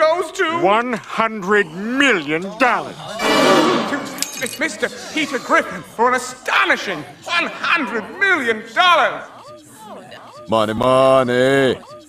goes to... $100 million. Mr. Peter Griffin for an astonishing $100 million. Money, money.